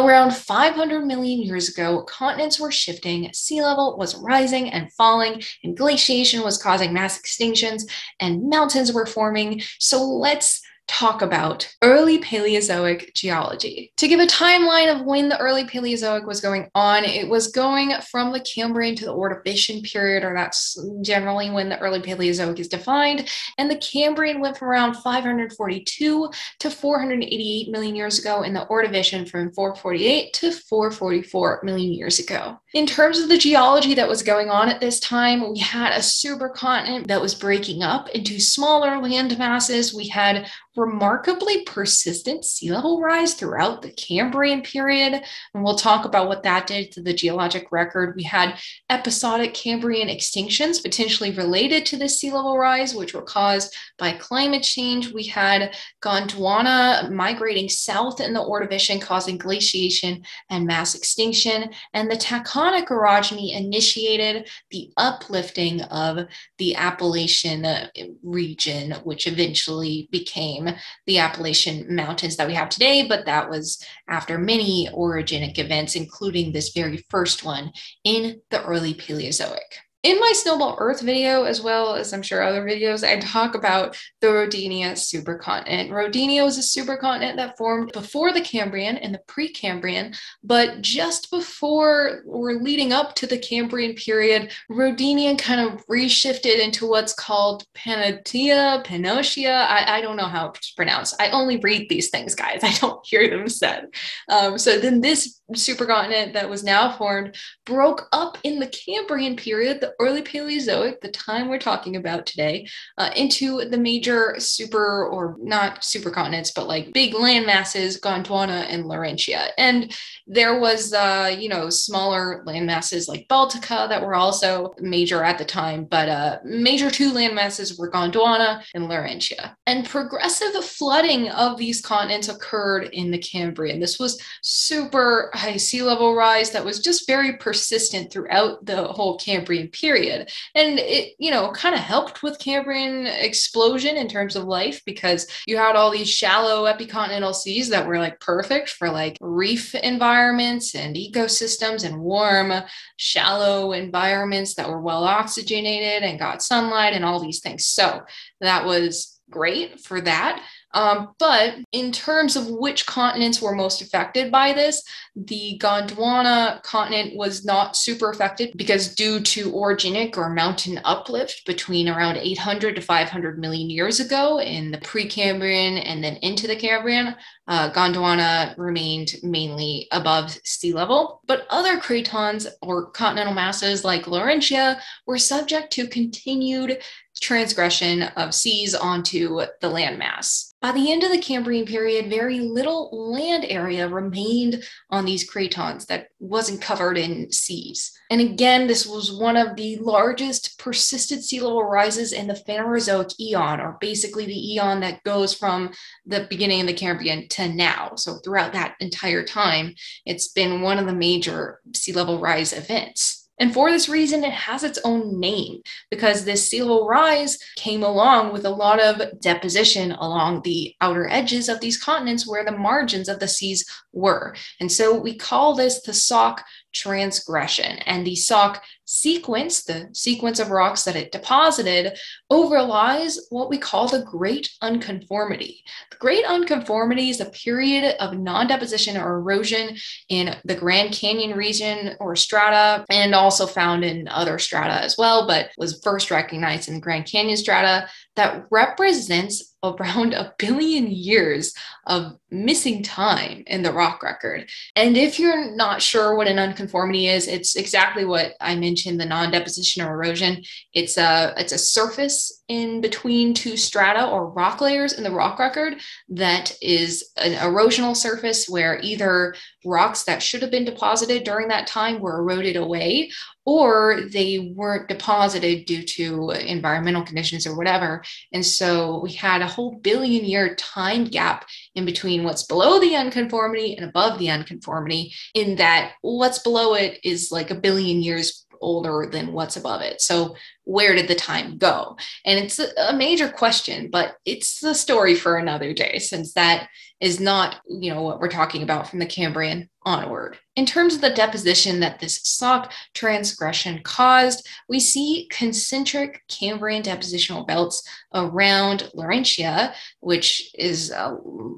Around 500 million years ago, continents were shifting, sea level was rising and falling, and glaciation was causing mass extinctions, and mountains were forming. So let's talk about early Paleozoic geology. To give a timeline of when the early Paleozoic was going on, it was going from the Cambrian to the Ordovician period, or that's generally when the early Paleozoic is defined. And the Cambrian went from around 542 to 488 million years ago, and the Ordovician from 448 to 444 million years ago. In terms of the geology that was going on at this time, we had a supercontinent that was breaking up into smaller land masses. We had remarkably persistent sea level rise throughout the Cambrian period. And we'll talk about what that did to the geologic record. We had episodic Cambrian extinctions potentially related to the sea level rise, which were caused by climate change. We had Gondwana migrating south in the Ordovician, causing glaciation and mass extinction. And the orogeny initiated the uplifting of the Appalachian uh, region, which eventually became the Appalachian Mountains that we have today, but that was after many orogenic events, including this very first one in the early Paleozoic. In my Snowball Earth video, as well as I'm sure other videos, I talk about the Rodinia supercontinent. Rodinia was a supercontinent that formed before the Cambrian and the Precambrian, but just before or leading up to the Cambrian period, Rodinia kind of reshifted into what's called Panatia, Pannotia. I, I don't know how it's pronounced. I only read these things, guys. I don't hear them said. Um, so then this supercontinent that was now formed broke up in the Cambrian period, the early Paleozoic, the time we're talking about today, uh, into the major super or not supercontinents, but like big land masses, Gondwana and Laurentia. And there was, uh, you know, smaller land masses like Baltica that were also major at the time, but uh, major two land masses were Gondwana and Laurentia. And progressive flooding of these continents occurred in the Cambrian. This was super high sea level rise that was just very persistent throughout the whole Cambrian period. And it, you know, kind of helped with Cambrian explosion in terms of life because you had all these shallow epicontinental seas that were like perfect for like reef environments and ecosystems and warm, shallow environments that were well oxygenated and got sunlight and all these things. So that was great for that. Um, but in terms of which continents were most affected by this, the Gondwana continent was not super affected because, due to orogenic or mountain uplift between around 800 to 500 million years ago in the Precambrian and then into the Cambrian, uh, Gondwana remained mainly above sea level. But other cratons or continental masses like Laurentia were subject to continued transgression of seas onto the landmass. By the end of the Cambrian period, very little land area remained on these cratons that wasn't covered in seas. And again, this was one of the largest persistent sea level rises in the Phanerozoic eon, or basically the eon that goes from the beginning of the Cambrian to now. So throughout that entire time, it's been one of the major sea level rise events. And for this reason, it has its own name because this sea level rise came along with a lot of deposition along the outer edges of these continents where the margins of the seas were. And so we call this the Sauk transgression. And the Sauk sequence, the sequence of rocks that it deposited, overlies what we call the Great Unconformity. The Great Unconformity is a period of non deposition or erosion in the Grand Canyon region or strata, and also found in other strata as well, but was first recognized in the Grand Canyon strata that represents around a billion years of missing time in the rock record. And if you're not sure what an unconformity is, it's exactly what I mentioned the non-deposition or erosion. It's a it's a surface in between two strata or rock layers in the rock record that is an erosional surface where either rocks that should have been deposited during that time were eroded away or they weren't deposited due to environmental conditions or whatever. And so we had a whole billion year time gap in between what's below the unconformity and above the unconformity, in that what's below it is like a billion years older than what's above it. So where did the time go? And it's a major question, but it's the story for another day since that is not, you know, what we're talking about from the Cambrian onward. In terms of the deposition that this Sauk transgression caused, we see concentric Cambrian depositional belts around Laurentia, which is uh,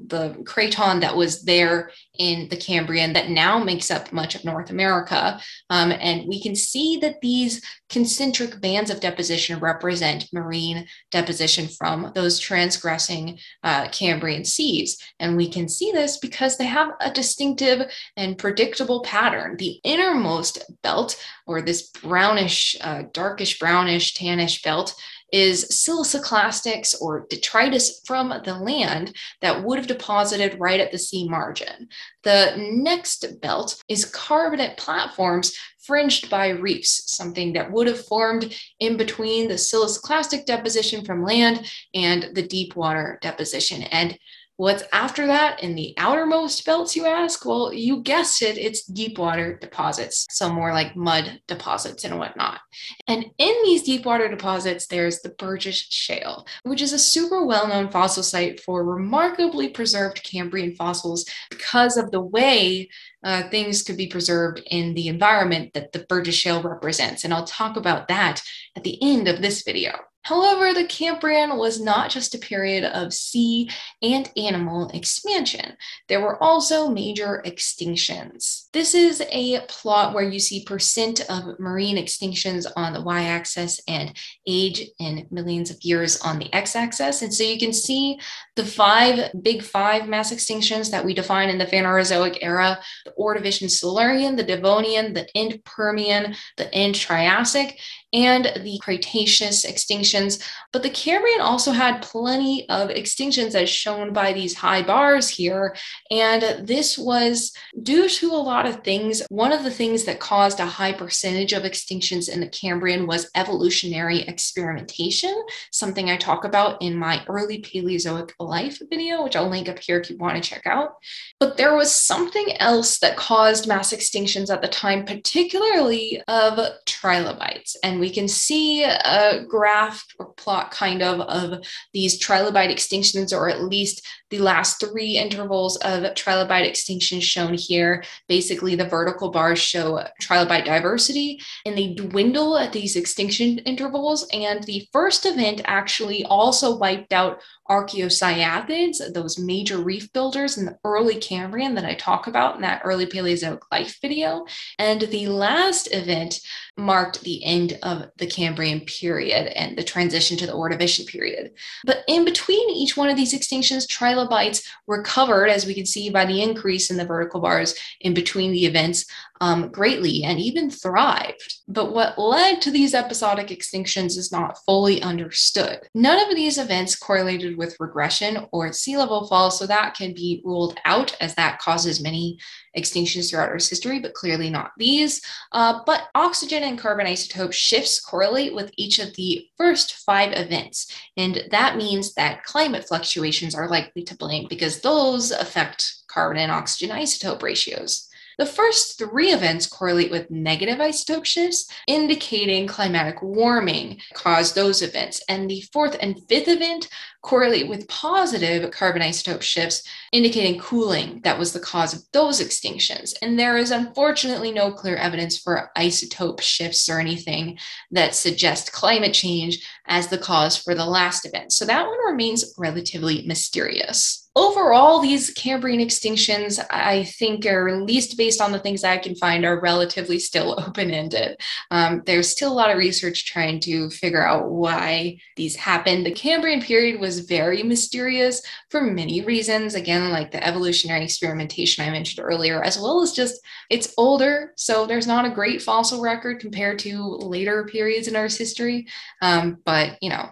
the craton that was there in the Cambrian that now makes up much of North America. Um, and we can see that these concentric bands of deposition represent marine deposition from those transgressing uh, Cambrian seas. And we can see this because they have a distinctive and predictable pattern. The innermost belt, or this brownish, uh, darkish brownish, tannish belt, is siliciclastics or detritus from the land that would have deposited right at the sea margin. The next belt is carbonate platforms fringed by reefs, something that would have formed in between the siliciclastic deposition from land and the deep water deposition. And What's after that in the outermost belts, you ask? Well, you guessed it, it's deep water deposits, so more like mud deposits and whatnot. And in these deep water deposits, there's the Burgess Shale, which is a super well known fossil site for remarkably preserved Cambrian fossils because of the way uh, things could be preserved in the environment that the Burgess Shale represents. And I'll talk about that at the end of this video. However, the Cambrian was not just a period of sea and animal expansion. There were also major extinctions. This is a plot where you see percent of marine extinctions on the y-axis and age in millions of years on the x-axis. And so you can see the five big five mass extinctions that we define in the Phanerozoic era, the Ordovician Silurian, the Devonian, the End Permian, the End Triassic, and the Cretaceous extinctions. But the Cambrian also had plenty of extinctions as shown by these high bars here. And this was due to a lot of things. One of the things that caused a high percentage of extinctions in the Cambrian was evolutionary experimentation, something I talk about in my early Paleozoic life video, which I'll link up here if you want to check out. But there was something else that caused mass extinctions at the time, particularly of trilobites. And we can see a graph or plot kind of of these trilobite extinctions, or at least the last three intervals of trilobite extinction shown here. Basically, the vertical bars show trilobite diversity, and they dwindle at these extinction intervals. And the first event actually also wiped out archaeocyathids, those major reef builders in the early Cambrian that I talk about in that early Paleozoic life video. And the last event marked the end of the Cambrian period and the transition to the Ordovician period. But in between each one of these extinctions, trilobites recovered, as we can see by the increase in the vertical bars in between the events, um, greatly and even thrived. But what led to these episodic extinctions is not fully understood. None of these events correlated with regression or sea level fall, so that can be ruled out as that causes many extinctions throughout Earth's history, but clearly not these. Uh, but oxygen and carbon isotope shifts correlate with each of the first five events. And that means that climate fluctuations are likely to blame because those affect carbon and oxygen isotope ratios. The first three events correlate with negative isotope shifts, indicating climatic warming caused those events. And the fourth and fifth event correlate with positive carbon isotope shifts, indicating cooling that was the cause of those extinctions. And there is unfortunately no clear evidence for isotope shifts or anything that suggests climate change as the cause for the last event. So that one remains relatively mysterious overall, these Cambrian extinctions, I think, are at least based on the things I can find, are relatively still open ended. Um, there's still a lot of research trying to figure out why these happened. The Cambrian period was very mysterious for many reasons. Again, like the evolutionary experimentation I mentioned earlier, as well as just it's older. So there's not a great fossil record compared to later periods in Earth's history. Um, but, you know,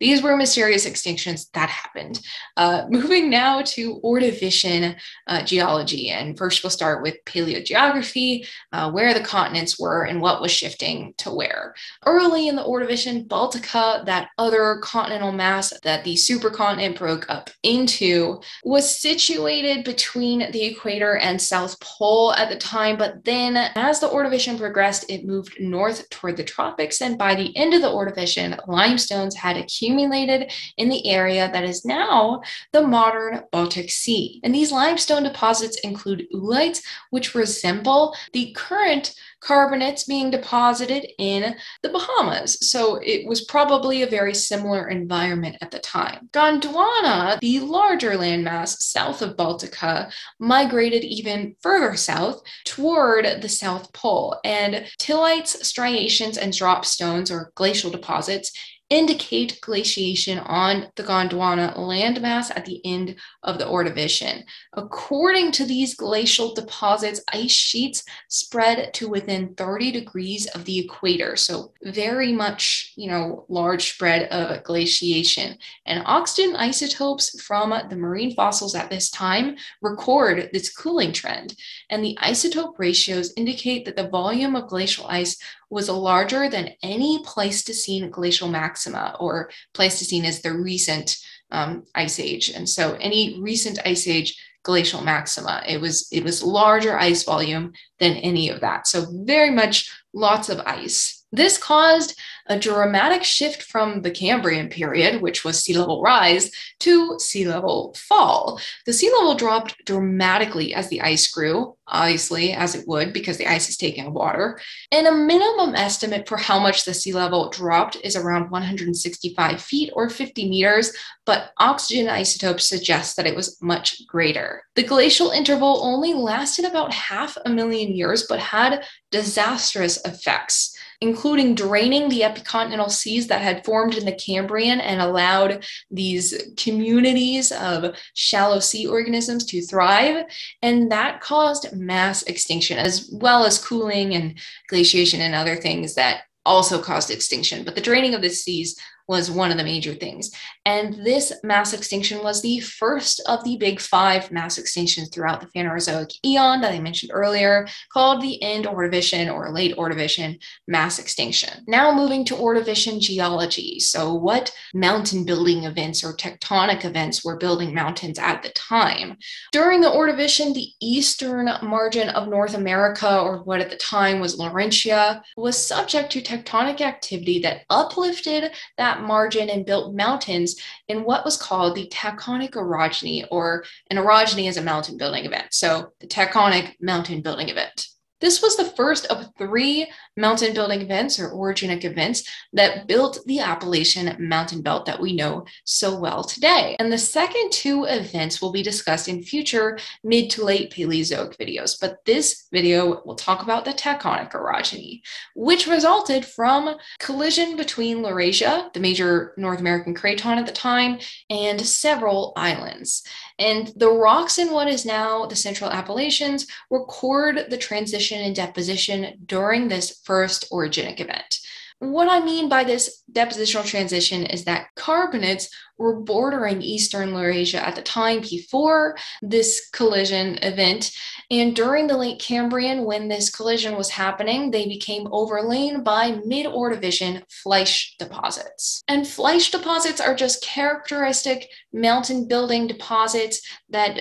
these were mysterious extinctions that happened. Uh, moving now to Ordovician uh, geology. And first, we'll start with paleogeography, uh, where the continents were and what was shifting to where. Early in the Ordovician, Baltica, that other continental mass that the supercontinent broke up into, was situated between the equator and South Pole at the time. But then, as the Ordovician progressed, it moved north toward the tropics. And by the end of the Ordovician, limestones had accumulated in the area that is now the modern Baltic Sea. And these limestone deposits include oolites, which resemble the current carbonates being deposited in the Bahamas. So it was probably a very similar environment at the time. Gondwana, the larger landmass south of Baltica, migrated even further south toward the South Pole, and tillites, striations, and drop stones or glacial deposits indicate glaciation on the Gondwana landmass at the end of the Ordovician. According to these glacial deposits, ice sheets spread to within 30 degrees of the equator. So very much, you know, large spread of glaciation. And oxygen isotopes from the marine fossils at this time record this cooling trend. And the isotope ratios indicate that the volume of glacial ice was larger than any Pleistocene glacial maxima, or Pleistocene is the recent um, ice age. And so any recent ice age glacial maxima, it was it was larger ice volume than any of that. So very much lots of ice. This caused a dramatic shift from the Cambrian period, which was sea level rise, to sea level fall. The sea level dropped dramatically as the ice grew, obviously, as it would because the ice is taking water. And a minimum estimate for how much the sea level dropped is around 165 feet or 50 meters, but oxygen isotopes suggest that it was much greater. The glacial interval only lasted about half a million years, but had disastrous effects including draining the epicontinental seas that had formed in the Cambrian and allowed these communities of shallow sea organisms to thrive. And that caused mass extinction, as well as cooling and glaciation and other things that also caused extinction. But the draining of the seas was one of the major things. And this mass extinction was the first of the big five mass extinctions throughout the Phanerozoic eon that I mentioned earlier, called the end Ordovician or late Ordovician mass extinction. Now moving to Ordovician geology. So, what mountain building events or tectonic events were building mountains at the time? During the Ordovician, the eastern margin of North America, or what at the time was Laurentia, was subject to tectonic activity that uplifted that margin and built mountains in what was called the Taconic orogeny, or an orogeny is a mountain building event. So the Taconic mountain building event. This was the first of three mountain building events or orogenic events that built the Appalachian mountain belt that we know so well today. And the second two events will be discussed in future mid to late Paleozoic videos. But this video will talk about the Taconic orogeny, which resulted from collision between Laurasia, the major North American craton at the time, and several islands. And the rocks in what is now the Central Appalachians record the transition and deposition during this first orogenic event. What I mean by this depositional transition is that carbonates were bordering eastern Laurasia at the time before this collision event. And during the late Cambrian, when this collision was happening, they became overlain by mid Ordovician Flysch deposits. And Flysch deposits are just characteristic mountain building deposits that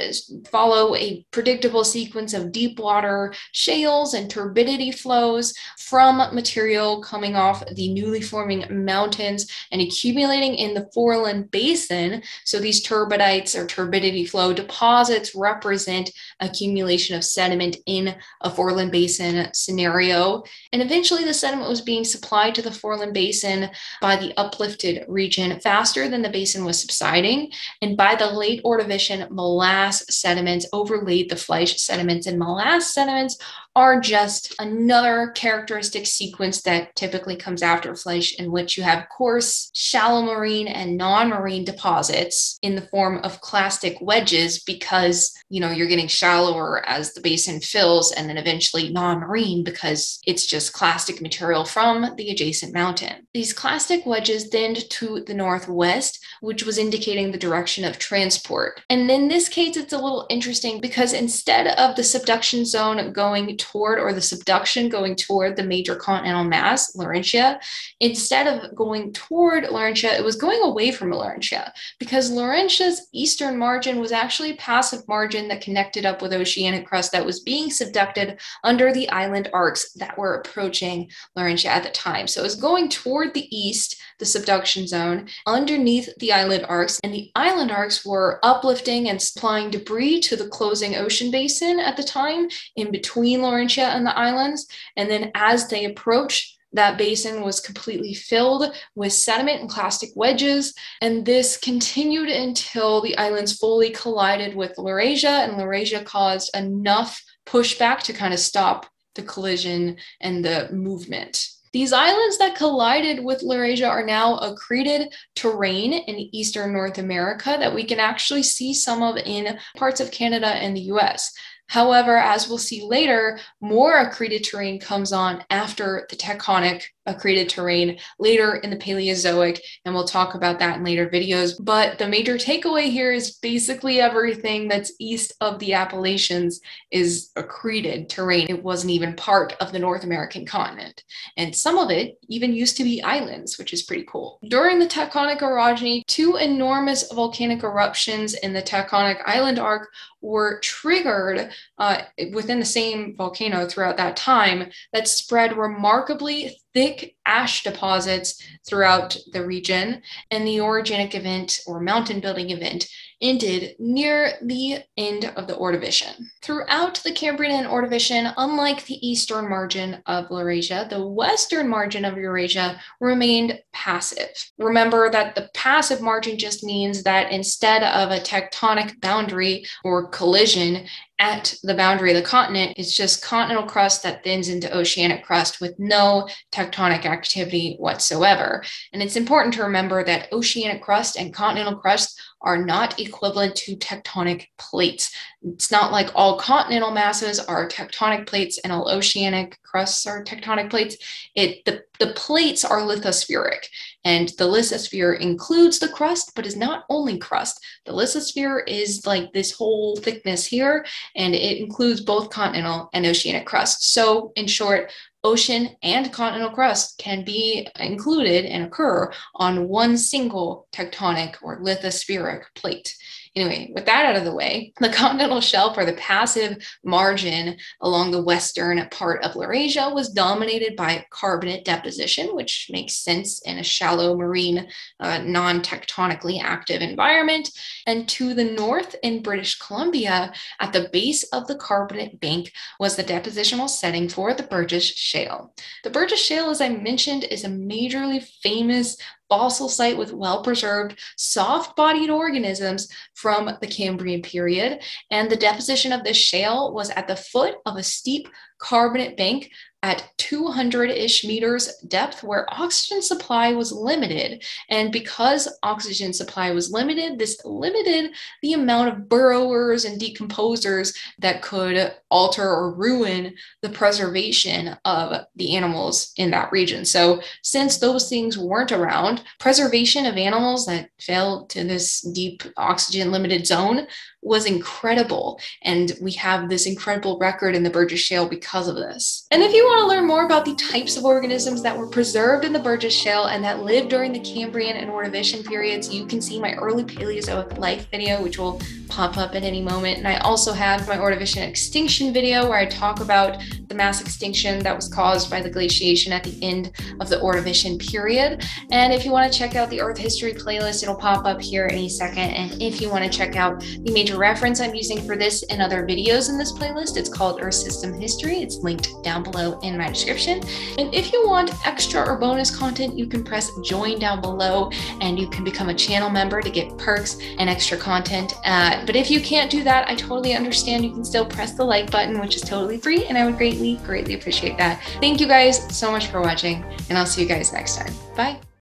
follow a predictable sequence of deep water shales and turbidity flows from material coming off the newly forming mountains and accumulating in the foreland basin. So these turbidites or turbidity flow deposits represent accumulation of sediment in a foreland basin scenario. And eventually the sediment was being supplied to the foreland basin by the uplifted region faster than the basin was subsiding. And by the late Ordovician, molasse sediments overlaid the Flysch sediments and molasse sediments are just another characteristic sequence that typically comes after Flysch, in which you have coarse, shallow marine, and non marine deposits in the form of clastic wedges because, you know, you're getting shallower as the basin fills and then eventually non marine because it's just clastic material from the adjacent mountain. These clastic wedges thinned to the northwest, which was indicating the direction of transport. And in this case, it's a little interesting because instead of the subduction zone going toward or the subduction going toward the major continental mass, Laurentia, instead of going toward Laurentia, it was going away from Laurentia because Laurentia's eastern margin was actually a passive margin that connected up with oceanic crust that was being subducted under the island arcs that were approaching Laurentia at the time. So it was going toward the east, the subduction zone, underneath the island arcs, and the island arcs were uplifting and supplying debris to the closing ocean basin at the time in between Laurentia and the islands. And then as they approach that basin was completely filled with sediment and clastic wedges, and this continued until the islands fully collided with Laurasia, and Laurasia caused enough pushback to kind of stop the collision and the movement. These islands that collided with Laurasia are now accreted terrain in eastern North America that we can actually see some of in parts of Canada and the US. However, as we'll see later, more accreted terrain comes on after the Taconic accreted terrain later in the Paleozoic, and we'll talk about that in later videos. But the major takeaway here is basically everything that's east of the Appalachians is accreted terrain. It wasn't even part of the North American continent. And some of it even used to be islands, which is pretty cool. During the Taconic orogeny, two enormous volcanic eruptions in the Taconic island arc were triggered uh, within the same volcano throughout that time that spread remarkably thick ash deposits throughout the region. And the orogenic event or mountain building event ended near the end of the Ordovician. Throughout the Cambrian and Ordovician, unlike the eastern margin of Laurasia, the western margin of Eurasia remained passive. Remember that the passive margin just means that instead of a tectonic boundary or collision, at the boundary of the continent, it's just continental crust that thins into oceanic crust with no tectonic activity whatsoever. And it's important to remember that oceanic crust and continental crust are not equivalent to tectonic plates. It's not like all continental masses are tectonic plates and all oceanic crusts are tectonic plates. It the, the plates are lithospheric, and the lithosphere includes the crust, but is not only crust. The lithosphere is like this whole thickness here, and it includes both continental and oceanic crust. So, in short, ocean and continental crust can be included and occur on one single tectonic or lithospheric plate. Anyway, with that out of the way, the continental shelf or the passive margin along the western part of Laurasia was dominated by carbonate deposition, which makes sense in a shallow marine, uh, non tectonically active environment. And to the north in British Columbia, at the base of the carbonate bank, was the depositional setting for the Burgess Shale. The Burgess Shale, as I mentioned, is a majorly famous fossil site with well preserved soft bodied organisms from the Cambrian period. And the deposition of this shale was at the foot of a steep carbonate bank at 200 ish meters depth where oxygen supply was limited. And because oxygen supply was limited, this limited the amount of burrowers and decomposers that could alter or ruin the preservation of the animals in that region. So, since those things weren't around, preservation of animals that fell to this deep oxygen limited zone was incredible. And we have this incredible record in the Burgess Shale because of this. And if you want to learn more about the types of organisms that were preserved in the Burgess Shale and that lived during the Cambrian and Ordovician periods, you can see my early Paleozoic life video, which will pop up at any moment. And I also have my Ordovician extinction video where I talk about the mass extinction that was caused by the glaciation at the end of the Ordovician period. And if you want to check out the Earth history playlist, it'll pop up here any second. And if you want to check out the major reference I'm using for this and other videos in this playlist, it's called Earth System History. It's linked down below in my description. And if you want extra or bonus content, you can press join down below and you can become a channel member to get perks and extra content. Uh, but if you can't do that, I totally understand. You can still press the like button, which is totally free, and I would greatly, greatly appreciate that. Thank you guys so much for watching, and I'll see you guys next time. Bye.